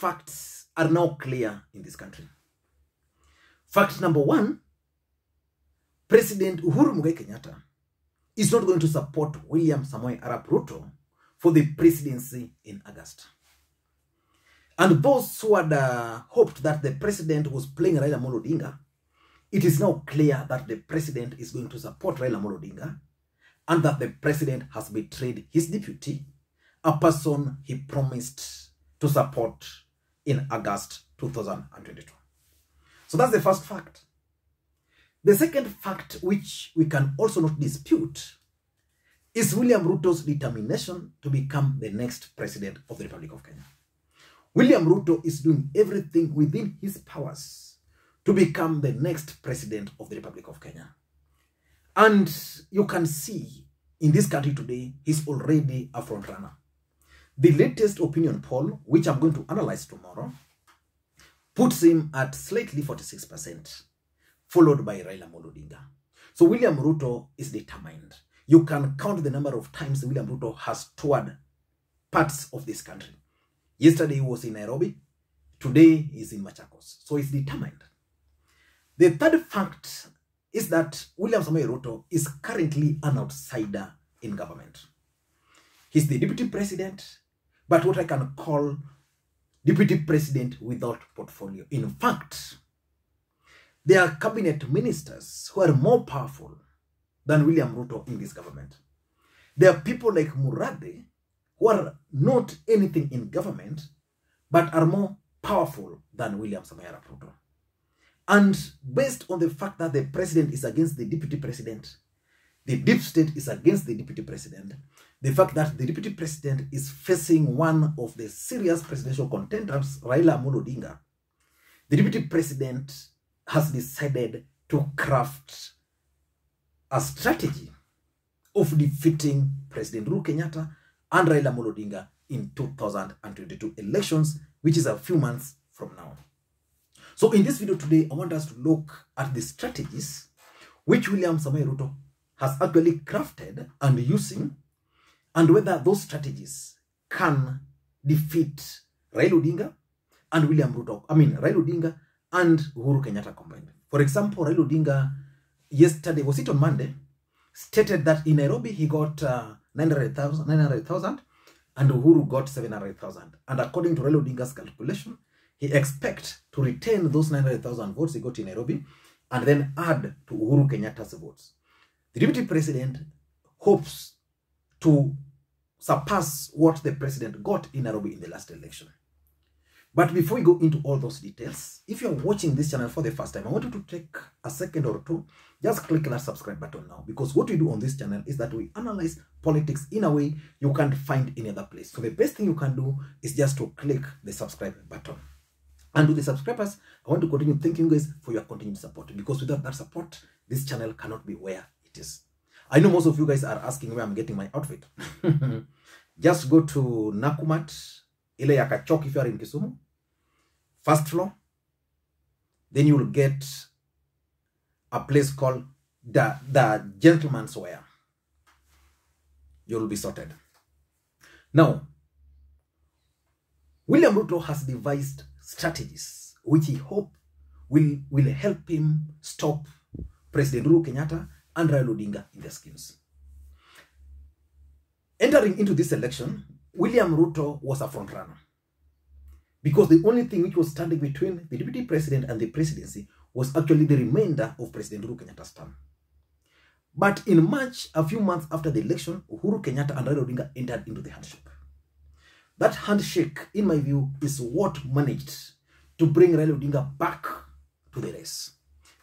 facts are now clear in this country. Fact number one President Uhuru Muigai Kenyatta is not going to support William Samoei Arap Ruto for the presidency in August. And those who had uh, hoped that the president was playing Raila Amolo Odinga, it is now clear that the president is going to support Raila Amolo Odinga and that the president has betrayed his deputy, a person he promised to support in August 2022. So that's the first fact. The second fact, which we can also not dispute, is William Ruto's determination to become the next president of the Republic of Kenya. William Ruto is doing everything within his powers to become the next president of the Republic of Kenya. And you can see in this country today, he's already a front runner. The latest opinion poll, which I'm going to analyze tomorrow, puts him at slightly 46%, followed by Raila Odinga. So William Ruto is determined. You can count the number of times William Ruto has toured parts of this country. Yesterday he was in Nairobi. Today he's in Machakos. So he's determined. The third fact is that William Samoei Ruto is currently an outsider in government. He's the deputy president, but what I can call deputy president without portfolio. In fact, there are cabinet ministers who are more powerful than William Ruto in this government. There are people like Murathe who are not anything in government, but are more powerful than William Samoei Ruto. And based on the fact that the president is against the deputy president, the deep state is against the deputy president, the fact that the deputy president is facing one of the serious presidential contenders, Raila Odinga, the deputy president has decided to craft a strategy of defeating President Uhuru Kenyatta and Raila Odinga in 2022 elections, which is a few months from now. So in this video today, I want us to look at the strategies which William Samoei Ruto has actually crafted and using, and whether those strategies can defeat Raila Odinga and William Ruto, I mean Raila Odinga and Uhuru Kenyatta combined. For example, Raila Odinga yesterday, was it on Monday, stated that in Nairobi he got uh, 900,000 900, and Uhuru got 700,000. And according to Raila Odinga's calculation, he expect to retain those 900,000 votes he got in Nairobi and then add to Uhuru Kenyatta's votes. The deputy president hopes to surpass what the president got in Nairobi in the last election. But before we go into all those details, if you're watching this channel for the first time, I want you to take a second or two, just click that subscribe button now. Because what we do on this channel is that we analyze politics in a way you can't find any other place. So the best thing you can do is just to click the subscribe button. And to the subscribers, I want to continue thanking you guys for your continued support. Because without that support, this channel cannot be where it is. I know most of you guys are asking where I'm getting my outfit. just go to Nakumat, ile ya Kachok if you are in Kisumu, first floor. Then you will get a place called the, the Gentleman's Wear. You will be sorted. Now, William Ruto has devised strategies which he hope will, will help him stop President Uhuru Kenyatta and Raila Odinga in their schemes. Entering into this election, William Ruto was a frontrunner because the only thing which was standing between the deputy president and the presidency was actually the remainder of President Uhuru Kenyatta's term. But in March, a few months after the election, Uhuru Kenyatta and Raila Odinga entered into the handshake. That handshake, in my view, is what managed to bring Raila Odinga back to the race.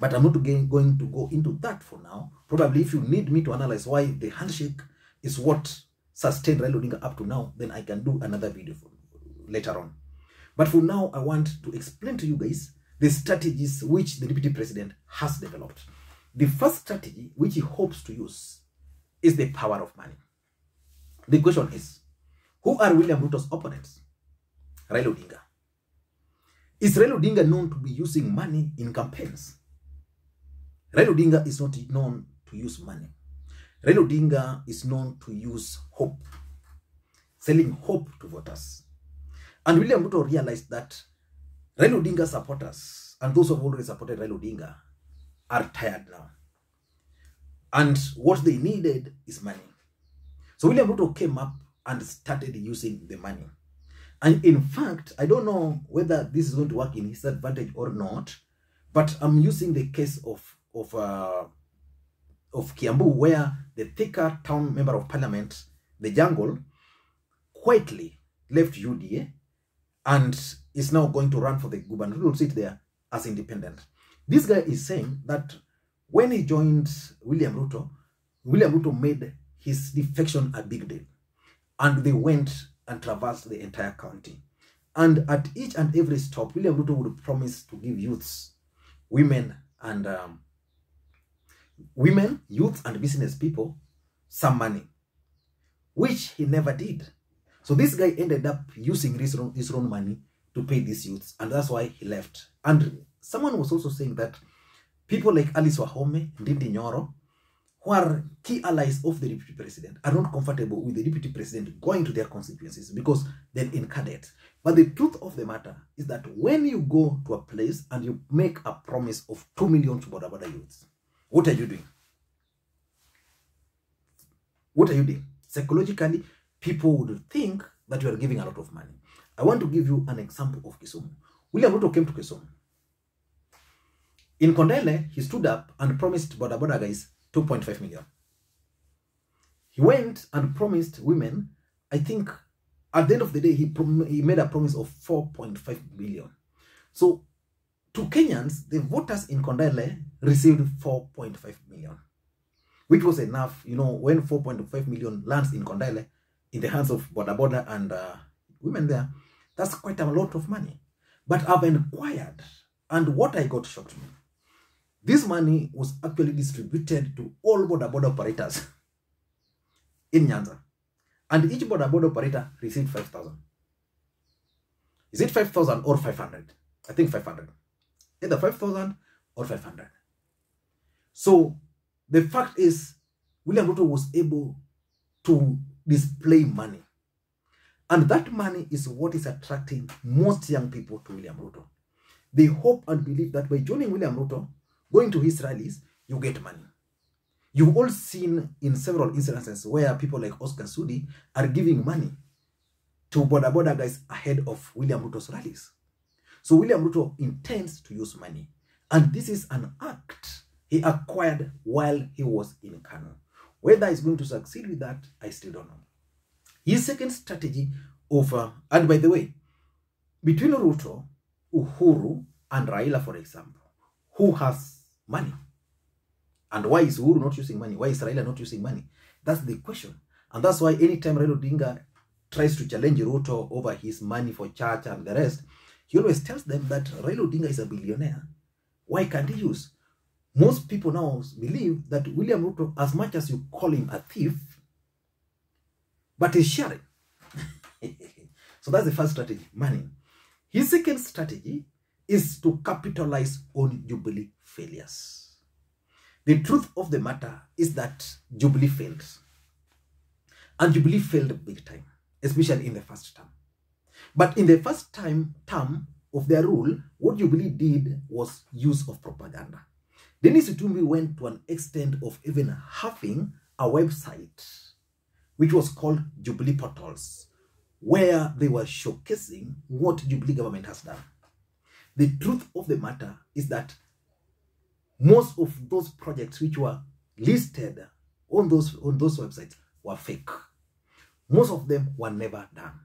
But I'm not going to go into that for now. Probably if you need me to analyze why the handshake is what sustained Raila Odinga up to now, then I can do another video for, later on. But for now, I want to explain to you guys the strategies which the deputy president has developed. The first strategy which he hopes to use is the power of money. The question is, who are William Ruto's opponents? Raila Odinga. Is Raila Odinga known to be using money in campaigns? Raila Odinga is not known to use money. Raila Odinga is known to use hope, selling hope to voters. And William Ruto realized that Raila Odinga supporters and those who have already supported Raila Odinga are tired now. And what they needed is money. So William Ruto came up and started using the money. And in fact, I don't know whether this is going to work in his advantage or not, but I'm using the case of of uh, of Kiambu, where the Thika town member of parliament, the jungle, quietly left UDA and is now going to run for the gubernatorial seat there as independent. This guy is saying that when he joined William Ruto, William Ruto made his defection a big deal. And they went and traversed the entire county. And at each and every stop, William Ruto would promise to give youths, women, and um, women, youth, and business people some money, which he never did. So this guy ended up using his own, his own money to pay these youths, and that's why he left. And someone was also saying that people like Alice Wahome, Ndindi Nyoro, who are key allies of the deputy president, are not comfortable with the deputy president going to their constituencies because they're in. But the truth of the matter is that when you go to a place and you make a promise of 2 million to Boda Boda youths, what are you doing? What are you doing? Psychologically, people would think that you are giving a lot of money. I want to give you an example of Kisumu. William Ruto came to Kisumu. In Kondele, he stood up and promised Boda Boda guys 2.5 million. He went and promised women, I think at the end of the day, he, he made a promise of 4.5 million. So to Kenyans, the voters in Kondele received 4.5 million, which was enough. You know, when 4.5 million lands in Kondele in the hands of Boda Boda and uh, women there, that's quite a lot of money. But I've inquired, and what I got shocked me. This money was actually distributed to all Boda Boda operators in Nyanza. And each Boda Boda operator received 5,000. Is it 5,000 or 500? I think 500. Either 5,000 or 500. So the fact is, William Ruto was able to display money. And that money is what is attracting most young people to William Ruto. They hope and believe that by joining William Ruto, going to his rallies, you get money. You've all seen in several instances where people like Oscar Sudi are giving money to Boda Boda guys ahead of William Ruto's rallies. So William Ruto intends to use money. And this is an act he acquired while he was in Kanu. Whether he's going to succeed with that, I still don't know. His second strategy of, uh, and by the way, between Ruto, Uhuru, and Raila, for example, who has money? And why is Uhuru not using money? Why is Raila not using money? That's the question. And that's why anytime Raila Odinga tries to challenge Ruto over his money for church and the rest, he always tells them that Raila Odinga is a billionaire. Why can't he use? Most people now believe that William Ruto, as much as you call him a thief, but he's sharing. so that's the first strategy, money. His second strategy is to capitalize on Jubilee failures. The truth of the matter is that Jubilee failed. And Jubilee failed big time, especially in the first term. But in the first time term of their rule, what Jubilee did was use of propaganda. Dennis Itumbi went to an extent of even having a website which was called Jubilee Portals, where they were showcasing what Jubilee government has done. The truth of the matter is that most of those projects which were listed on those on those websites were fake. Most of them were never done.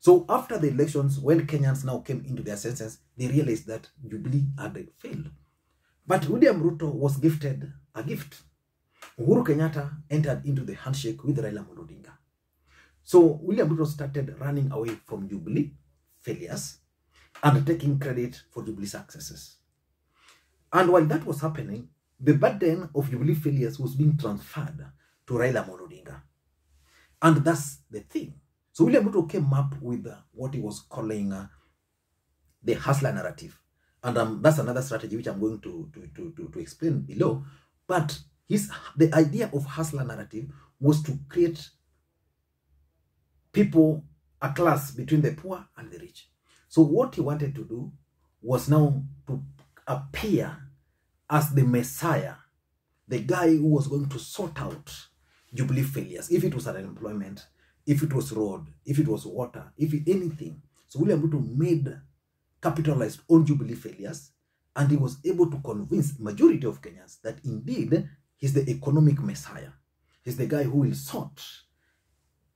So after the elections, when Kenyans now came into their senses, they realized that Jubilee had failed. But William Ruto was gifted a gift. Uhuru Kenyatta entered into the handshake with Raila Odinga. So William Ruto started running away from Jubilee failures and taking credit for Jubilee successes. And while that was happening, the burden of Jubilee failures was being transferred to Raila Odinga. And that's the thing. So William Ruto came up with uh, what he was calling uh, the hustler narrative. And um, that's another strategy which I'm going to, to, to, to, to explain below. But his the idea of hustler narrative was to create people a class between the poor and the rich. So what he wanted to do was now to appear as the messiah, the guy who was going to sort out Jubilee failures. If it was unemployment, if it was road, if it was water, if it, anything. So William Ruto made capitalized on Jubilee failures, and he was able to convince majority of Kenyans that indeed he's the economic messiah. He's the guy who will sort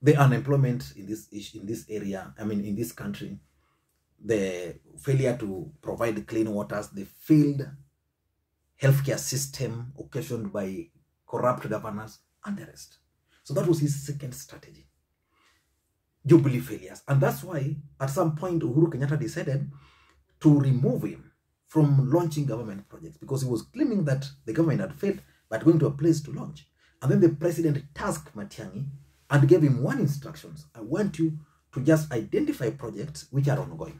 the unemployment in this in this area. I mean, in this country, the failure to provide clean waters, the failed healthcare system occasioned by corrupt governors, and the rest. So that was his second strategy. Jubilee failures. And that's why at some point Uhuru Kenyatta decided to remove him from launching government projects because he was claiming that the government had failed but going to a place to launch. And then the president tasked Matiangi and gave him one instructions. I want you to just identify projects which are ongoing.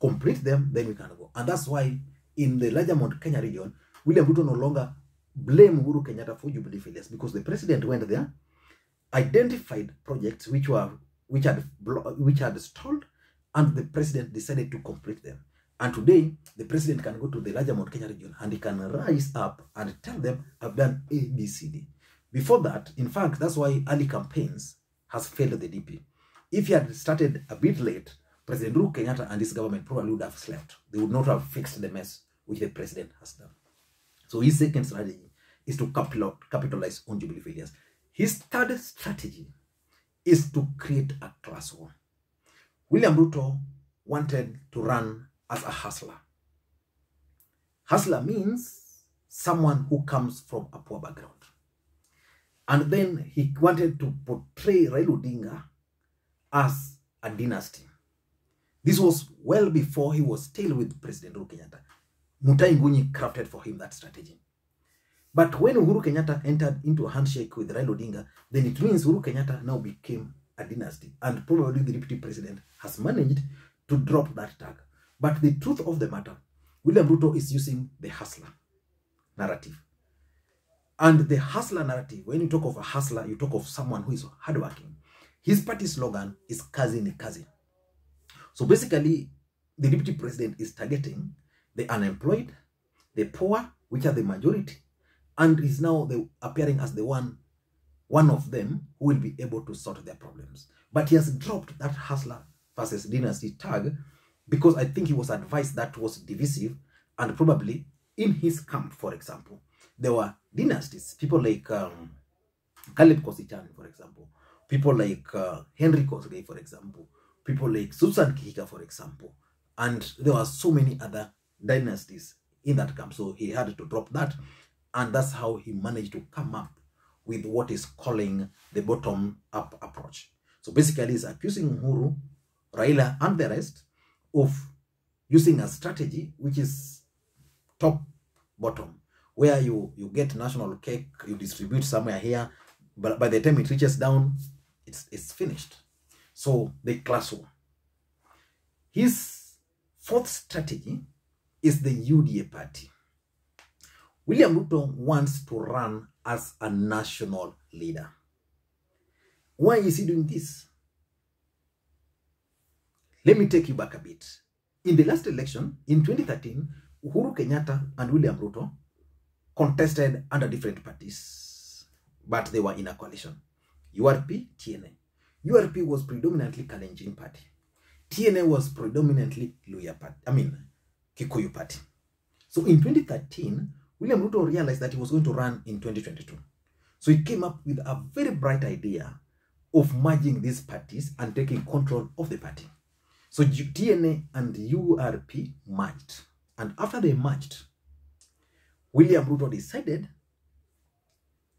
Complete them, then we can go. And that's why in the larger Mount Kenya region, William Ruto no longer blame Uhuru Kenyatta for Jubilee failures because the president went there, identified projects which were which had which had stalled, and the president decided to complete them. And today, the president can go to the larger Mount Kenya region and he can rise up and tell them, I've done A, B, C, D. Before that, in fact, that's why early campaigns has failed the DP. If he had started a bit late, President Uhuru Kenyatta and his government probably would have slept. They would not have fixed the mess which the president has done. So his second strategy is to capital- capitalize on Jubilee failures. His third strategy is to create a class war. William Ruto wanted to run as a hustler. Hustler means someone who comes from a poor background. And then he wanted to portray Raila Odinga as a dynasty. This was well before he was still with President Uhuru Kenyatta. Mutahi Ngunyi crafted for him that strategy. But when Uhuru Kenyatta entered into a handshake with Raila Odinga, then it means Uhuru Kenyatta now became a dynasty. And probably the deputy president has managed to drop that tag. But the truth of the matter, William Ruto is using the hustler narrative. And the hustler narrative, when you talk of a hustler, you talk of someone who is hardworking. His party slogan is Kazi ni Kazi. So basically, the deputy president is targeting the unemployed, the poor, which are the majority, and is now the, appearing as the one, one of them who will be able to sort their problems. But he has dropped that hustler versus dynasty tag because I think he was advised that was divisive, and probably in his camp, for example, there were dynasties, people like um, Caleb Kositany, for example, people like uh, Henry Kosgei, for example, people like Susan Kihika, for example, and there were so many other dynasties in that camp. So he had to drop that, and that's how he managed to come up with what is calling the bottom up approach. So basically, he's accusing Uhuru, Raila, and the rest of using a strategy which is top bottom, where you you get national cake, you distribute somewhere here, but by the time it reaches down, it's it's finished. So the class war. His fourth strategy is the UDA party. William Ruto wants to run as a national leader. Why is he doing this? Let me take you back a bit. In the last election, in 2013, Uhuru Kenyatta and William Ruto contested under different parties, but they were in a coalition. URP, TNA. URP was predominantly Kalenjin party. TNA was predominantly Luhya party. I mean, Kikuyu party. So in 2013, William Ruto realized that he was going to run in 2022. So he came up with a very bright idea of merging these parties and taking control of the party. So TNA and URP merged. And after they merged, William Ruto decided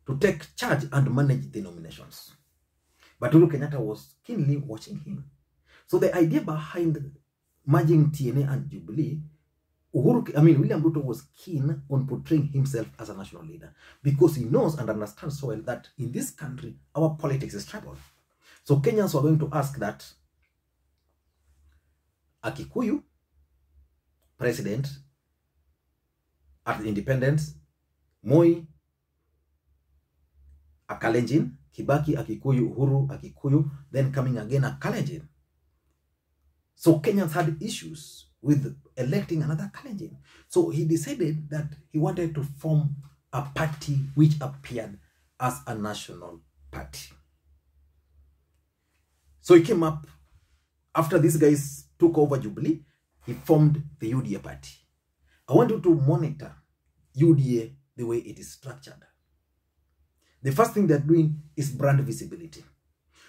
to take charge and manage the nominations. But Uhuru Kenyatta was keenly watching him. So the idea behind merging TNA and Jubilee, Uhuru, I mean William Ruto was keen on portraying himself as a national leader because he knows and understands so well that in this country our politics is tribal. So Kenyans were going to ask that Akikuyu, Kikuyu president at independence, Moi, a Kalenjin, Kibaki Akikuyu, Kikuyu, Uhuru Akikuyu, Kikuyu, then coming again a Kalenjin. So Kenyans had issues with electing another Kalenjin. So he decided that he wanted to form a party which appeared as a national party. So he came up after these guys took over Jubilee, he formed the UDA party. I want you to monitor UDA the way it is structured. The first thing they're doing is brand visibility.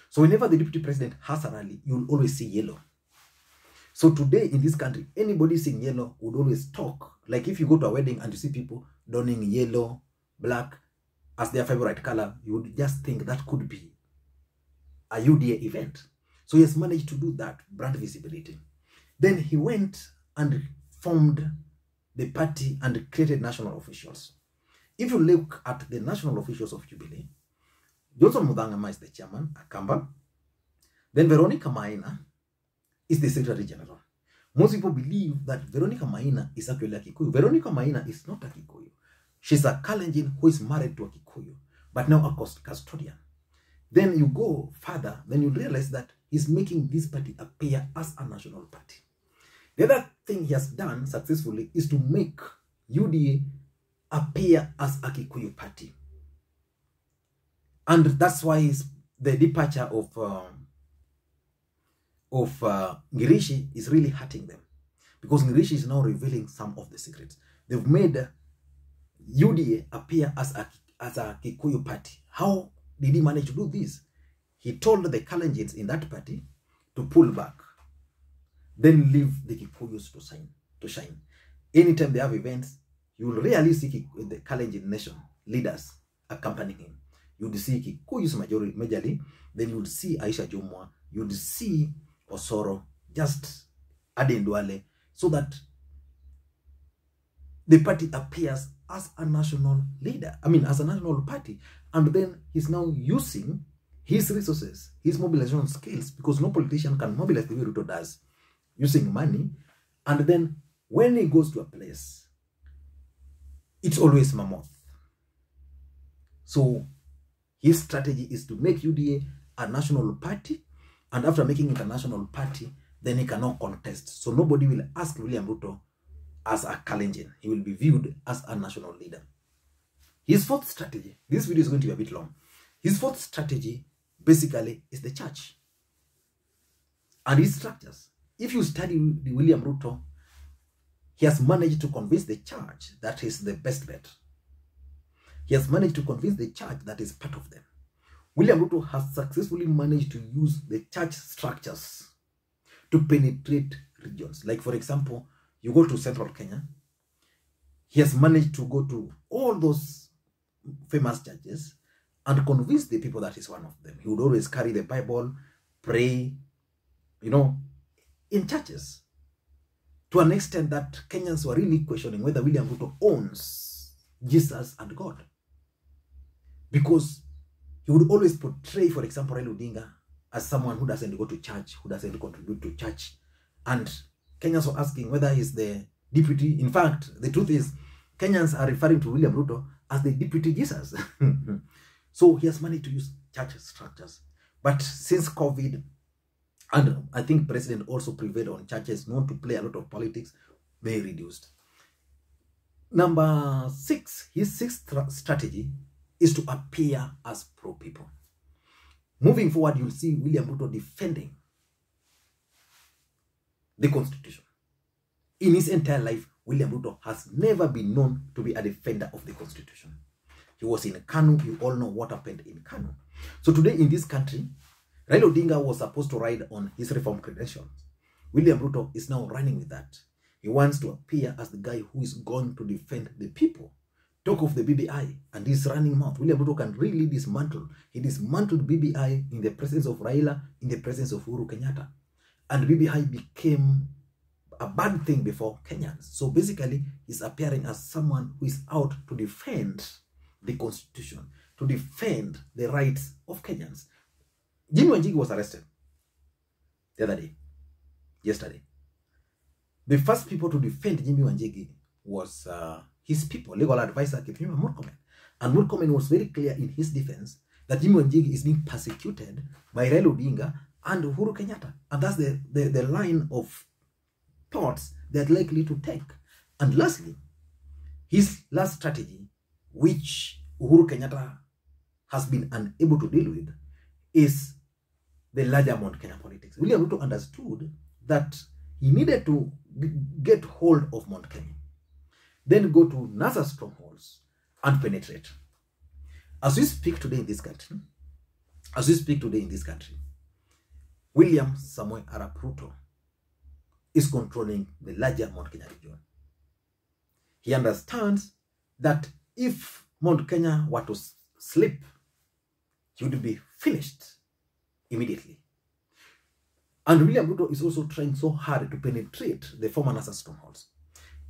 So whenever the deputy president has a rally, you'll always see yellow. So today in this country, anybody seeing yellow would always talk. Like if you go to a wedding and you see people donning yellow, black as their favorite color, you would just think that could be a UDA event. So he has managed to do that, brand visibility. Then he went and formed the party and created national officials. If you look at the national officials of Jubilee, Johnson Mudangama is the chairman, Akamba. Then Veronica Maina is the secretary general. Most people believe that Veronica Maina is actually a Kikuyu. Veronica Maina is not a Kikuyu. She's a Kalenjin who is married to a Kikuyu, but now a custodian. Then you go further, then you realize that he's making this party appear as a national party. The other thing he has done successfully is to make UDA appear as a Kikuyu party. And that's why the departure of um, of uh, Ngirici is really hurting them. Because Ngirici is now revealing some of the secrets. They've made UDA appear as a, as a Kikuyu party. How did he manage to do this? He told the Kalenjins in that party to pull back, then leave the Kikuyus to shine. To shine. Anytime they have events, you will rarely see the Kalenjin nation leaders accompanying him. You would see Kikuyus majority, majorly, then you would see Aisha Jumwa, you would see Osoro, just Duale, so that the party appears as a national leader. I mean, as a national party. And then he's now using his resources, his mobilization skills, because no politician can mobilize the way Ruto does, using money. And then when he goes to a place, it's always mammoth. So his strategy is to make UDA a national party, and after making it a national party, then he cannot contest. So nobody will ask William Ruto as a Kalenjin. He will be viewed as a national leader. His fourth strategy, this video is going to be a bit long. His fourth strategy basically is the church and its structures. If you study William Ruto, he has managed to convince the church that is the best bet. He has managed to convince the church that is part of them. William Ruto has successfully managed to use the church structures to penetrate regions. Like, for example, you go to central Kenya, he has managed to go to all those famous churches and convince the people that he's one of them. He would always carry the Bible, pray, you know, in churches to an extent that Kenyans were really questioning whether William Ruto owns Jesus and God. Because he would always portray, for example, Raila Odinga as someone who doesn't go to church, who doesn't contribute to church. And Kenyans were asking whether he's the deputy. In fact, the truth is, Kenyans are referring to William Ruto as the deputy Jesus. so he has managed to use church structures. But since COVID, and I think president also prevailed on churches not to play a lot of politics, they reduced. Number six, his sixth strategy is to appear as pro people. Moving forward, you'll see William Ruto defending the constitution. In his entire life, William Ruto has never been known to be a defender of the constitution. He was in Kanu. You all know what happened in Kanu. So today in this country, Raila Odinga was supposed to ride on his reform credentials. William Ruto is now running with that. He wants to appear as the guy who is going to defend the people. Talk of the BBI and his running mouth. William Ruto can really dismantle. He dismantled BBI in the presence of Raila, in the presence of Uhuru Kenyatta. And BBI became a bad thing before Kenyans. So basically, he's appearing as someone who is out to defend the constitution, to defend the rights of Kenyans. Jimmy Wanjigi was arrested the other day, yesterday. The first people to defend Jimmy Wanjigi was uh, his people, legal advisor Kipchumba Murkomen. And Murkomen was very clear in his defense that Jimmy Wanjigi is being persecuted by Raila Odinga and Uhuru Kenyatta. And that's the, the, the line of thoughts they're likely to take. And lastly, his last strategy, which Uhuru Kenyatta has been unable to deal with, is the larger Mount Kenya politics. William Ruto understood that he needed to get hold of Mount Kenya, then go to NASA strongholds and penetrate. As we speak today in this country, as we speak today in this country, William Samoei Arap Ruto is controlling the larger Mount Kenya region. He understands that if Mount Kenya were to slip, he would be finished immediately. And William Ruto is also trying so hard to penetrate the former NASA strongholds.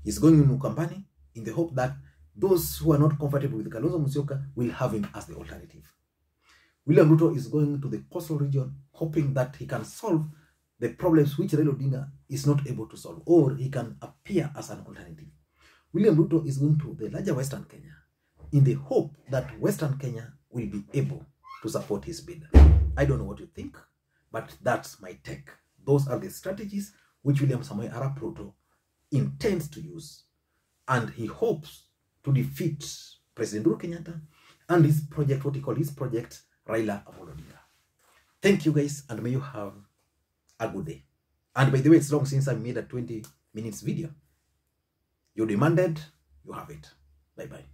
He's going in Ukambani in the hope that those who are not comfortable with Kalonzo Musyoka will have him as the alternative. William Ruto is going to the coastal region hoping that he can solve the problems which Raila Odinga is not able to solve or he can appear as an alternative. William Ruto is going to the larger Western Kenya in the hope that Western Kenya will be able to support his bid. I don't know what you think, but that's my take. Those are the strategies which William Samoei Arap Ruto intends to use, and he hopes to defeat President Uhuru Kenyatta and his project, what he called his project, Raila Amolo Odinga. Thank you guys, and may you have a good day. And by the way, it's long since I made a 20 minutes video. You demanded, you have it. Bye bye.